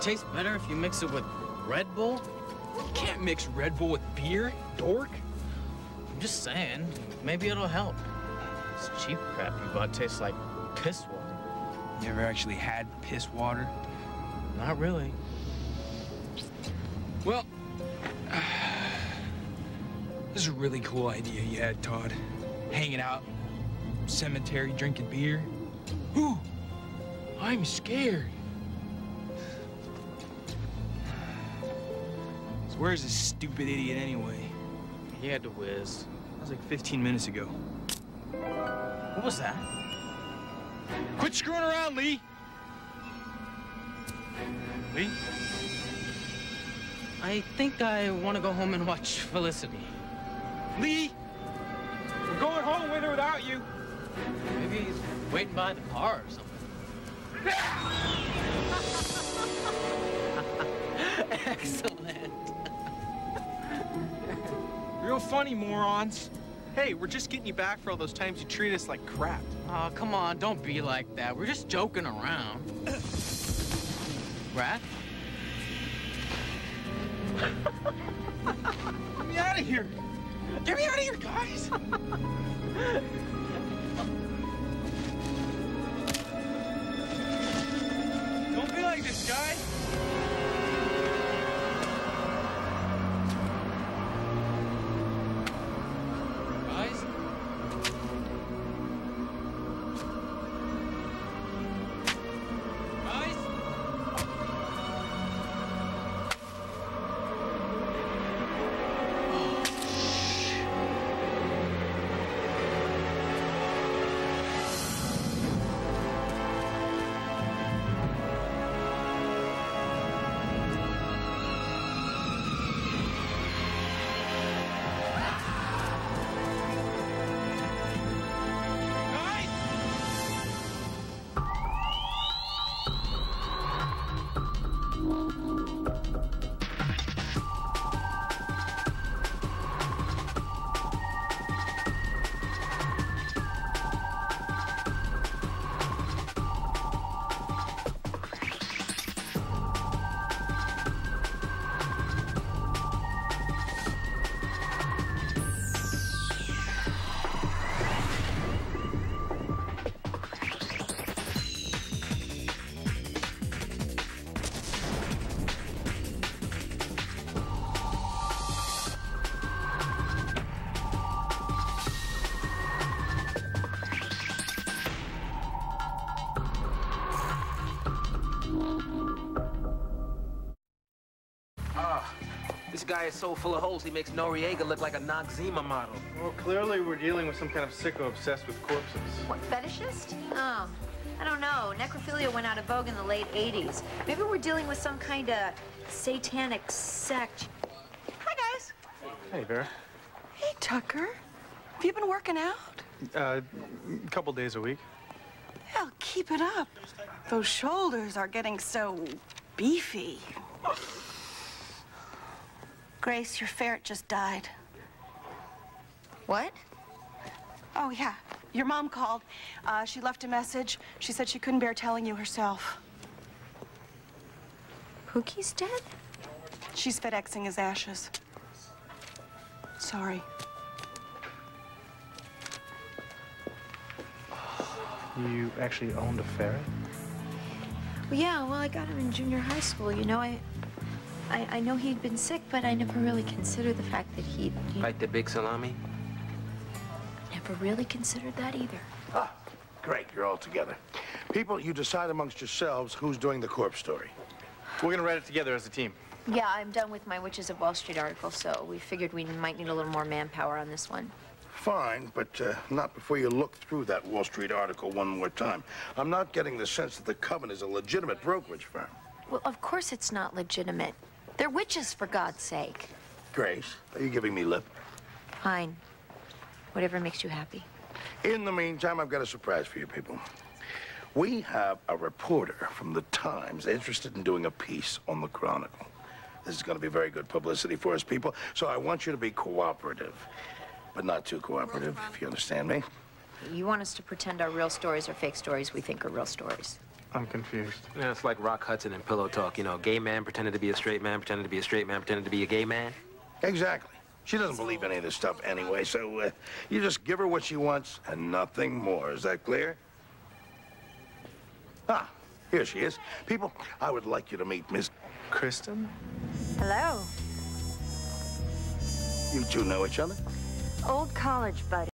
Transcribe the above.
it taste better if you mix it with Red Bull? You can't mix Red Bull with beer, dork. I'm just saying, maybe it'll help. This cheap crap you bought tastes like piss water. You ever actually had piss water? Not really. Well, this is a really cool idea you had, Todd. Hanging out, cemetery, drinking beer. Ooh, I'm scared. Where's this stupid idiot anyway? He had to whiz. That was like 15 minutes ago. What was that? Quit screwing around, Lee! Lee? I think I want to go home and watch Felicity. Lee! We're going home with or without you. Maybe he's waiting by the car or something. Excellent. Real funny, morons. Hey, we're just getting you back for all those times you treat us like crap. Oh, come on, don't be like that. We're just joking around. Rat? Get me out of here! Get me out of here, guys! This guy is so full of holes, he makes Noriega look like a Noxzema model. Well, clearly we're dealing with some kind of sicko obsessed with corpses. What, fetishist? Oh, I don't know. Necrophilia went out of vogue in the late 80s. Maybe we're dealing with some kind of satanic sect. Hi, guys. Hey, Vera. Hey, Tucker. Have you been working out? Uh, a couple days a week. Well, keep it up. Those shoulders are getting so beefy. Grace, your ferret just died. What? Oh, yeah. Your mom called. Uh, she left a message. She said she couldn't bear telling you herself. Pookie's dead? She's FedExing his ashes. Sorry. You actually owned a ferret? Well, yeah, well, I got him in junior high school. You know, I, I, I know he'd been sick, but I never really considered the fact that he'd, you Like the big salami? never really considered that either. Ah, great, you're all together. People, you decide amongst yourselves who's doing the corpse story. We're gonna write it together as a team. Yeah, I'm done with my Witches of Wall Street article, so we figured we might need a little more manpower on this one. Fine, but uh, not before you look through that Wall Street article one more time. I'm not getting the sense that the Coven is a legitimate brokerage firm. Well, of course it's not legitimate. They're witches, for God's sake. Grace, are you giving me lip? Fine. Whatever makes you happy. In the meantime, I've got a surprise for you people. We have a reporter from the Times interested in doing a piece on the Chronicle. This is going to be very good publicity for us people, so I want you to be cooperative. But not too cooperative, if you understand me. You want us to pretend our real stories are fake stories we think are real stories. I'm confused. Yeah, it's like Rock Hudson and Pillow Talk. You know, gay man pretended to be a straight man, pretended to be a straight man, pretended to be a gay man. Exactly. She doesn't believe any of this stuff anyway, so uh, you just give her what she wants and nothing more. Is that clear? Ah, here she is. People, I would like you to meet Miss... Kristen? Hello. You two know each other? Old college buddy.